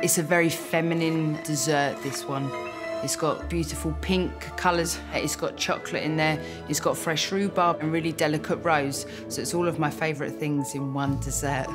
It's a very feminine dessert, this one. It's got beautiful pink colours. It's got chocolate in there. It's got fresh rhubarb and really delicate rose. So it's all of my favourite things in one dessert.